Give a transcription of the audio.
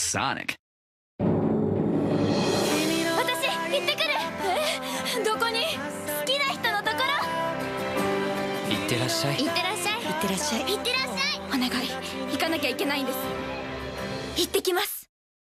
Sonic. 私行ってくる。え？どこに？好きな人のところ？いってらっしゃい。行ってらっしゃい。行ってらっしゃい。行ってらっしゃい。お願い。行かなきゃいけないんです。行ってきます。